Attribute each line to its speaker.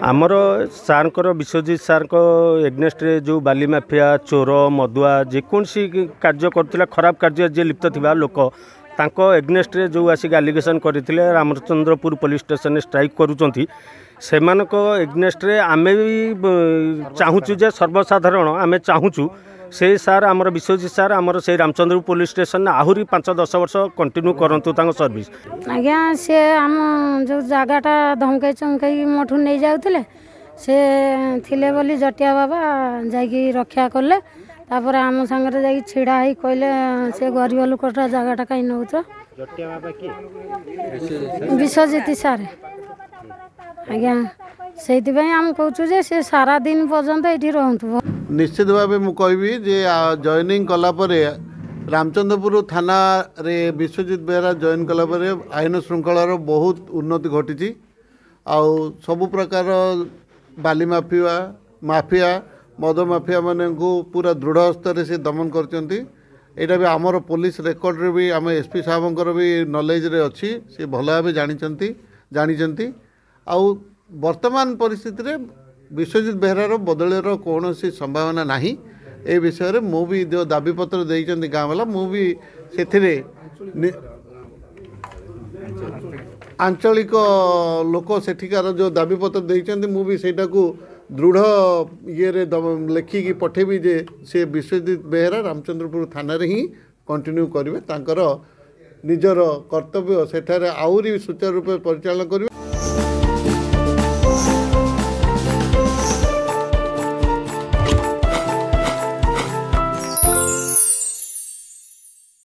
Speaker 1: ଆମର ସାର୍ଙ୍କର ବିଶ୍ୱଜିତ ସାର୍ଙ୍କ ଏଗନେଷ୍ଟରେ ଯେଉଁ ବାଲି ମାଫିଆ ଚୋର ମଦୁଆ ଯେକୌଣସି କାର୍ଯ୍ୟ କରୁଥିଲା ଖରାପ କାର୍ଯ୍ୟ ଯିଏ ଲିପ୍ତ ଥିବା ଲୋକ ତାଙ୍କ ଏଗନେଷ୍ଟରେ ଯେଉଁ ଆସିକି ଆଲିଗେସନ୍ କରିଥିଲେ ରାମଚନ୍ଦ୍ରପୁର ପୋଲିସ ଷ୍ଟେସନରେ ଷ୍ଟ୍ରାଇକ୍ କରୁଛନ୍ତି ସେମାନଙ୍କ ଏଗନେଷ୍ଟରେ ଆମେ ବି ବ, ଚାହୁଁଛୁ ଯେ ସର୍ବସାଧାରଣ ଆମେ ଚାହୁଁଛୁ ସେଇ ସାର୍ ଆମର ବିଶ୍ୱଜିତ ସାର୍ ଆମର ସେଇ ରାମଚନ୍ଦ୍ରପୁର ପୋଲିସ ଷ୍ଟେସନରେ ଆହୁରି ପାଞ୍ଚ ଦଶ ବର୍ଷ କଣ୍ଟିନ୍ୟୁ କରନ୍ତୁ ତାଙ୍କ ସର୍ଭିସ୍
Speaker 2: ଆଜ୍ଞା ସେ ଆମ ଯେଉଁ ଜାଗାଟା ଧମକେଇ ଚମକେଇ ମୋଠୁ ନେଇଯାଉଥିଲେ ସେ ଥିଲେ ବୋଲି ଜଟିଆ ବାବା ଯାଇକି ରକ୍ଷା କଲେ ତାପରେ ଆମ ସାଙ୍ଗରେ ଯାଇକି ଛିଡ଼ା ହେଇ କହିଲେ ସେ ଗରିବ ଲୋକଟା ଜାଗାଟା କାହିଁ ନେଉଛ? ବିଶ୍ୱଜିତ ସାର୍। ଆଜ୍ଞା ସେଇଥିପାଇଁ ଆମେ କହୁଛୁ ଯେ ସେ ସାରା ଦିନ ପର୍ଯ୍ୟନ୍ତ ଏଇଠି ରହନ୍ତୁ।
Speaker 3: ନିଶ୍ଚିତ ଭାବେ ମୁଁ କହିବି ଯେ ଜଏନିଂ କଲା ପରେ ରାମଚନ୍ଦ୍ରପୁର ଥାନାରେ ବିଶ୍ୱଜିତ ବେହେରା ଜଏନ୍ କଲା ପରେ ଆଇନ ଶୃଙ୍ଖଳାର ବହୁତ ଉନ୍ନତି ଘଟିଛି। ଆଉ ସବୁ ପ୍ରକାର ବାଲି ମାଫିଆ ମାଫିଆ ମଦ ମାଫିଆ ମାନଙ୍କୁ ପୁରା ଦୃଢ଼ ହସ୍ତରେ ସେ ଦମନ କରିଛନ୍ତି। ଏଇଟା ବି ଆମର ପୋଲିସ ରେକର୍ଡ଼ରେ ବି ଆମ ଏସ୍ ପି ସାହେବଙ୍କର ବି ନଲେଜରେ ଅଛି ସେ ଭଲ ଭାବେ ଜାଣିଛନ୍ତି ଜାଣିଛନ୍ତି। ଆଉ ବର୍ତ୍ତମାନ ପରିସ୍ଥିତିରେ ବିଶ୍ୱଜିତ ବେହେରାର ବଦଳିର କୌଣସି ସମ୍ଭାବନା ନାହିଁ। ଏ ବିଷୟରେ ମୁଁ ବି ଯେଉଁ ଦାବିପତ୍ର ଦେଇଛନ୍ତି ଗାଁ ବାଲା ମୁଁ ବି ସେଥିରେ ଆଞ୍ଚଳିକ ଲୋକ ସେଠିକାର ଯେଉଁ ଦାବିପତ୍ର ଦେଇଛନ୍ତି ମୁଁ ବି ସେଇଟାକୁ ଦୃଢ଼ ଇଏରେ ଲେଖିକି ପଠେଇବି ଯେ ସେ ବିଶ୍ୱଜିତ ବେହେରା ରାମଚନ୍ଦ୍ରପୁର ଥାନାରେ ହିଁ କଣ୍ଟିନ୍ୟୁ କରିବେ ତାଙ୍କର ନିଜର କର୍ତ୍ତବ୍ୟ ସେଠାରେ ଆହୁରି ସୁଚାରୁ ରୂପେ ପରିଚାଳନା କରିବେ।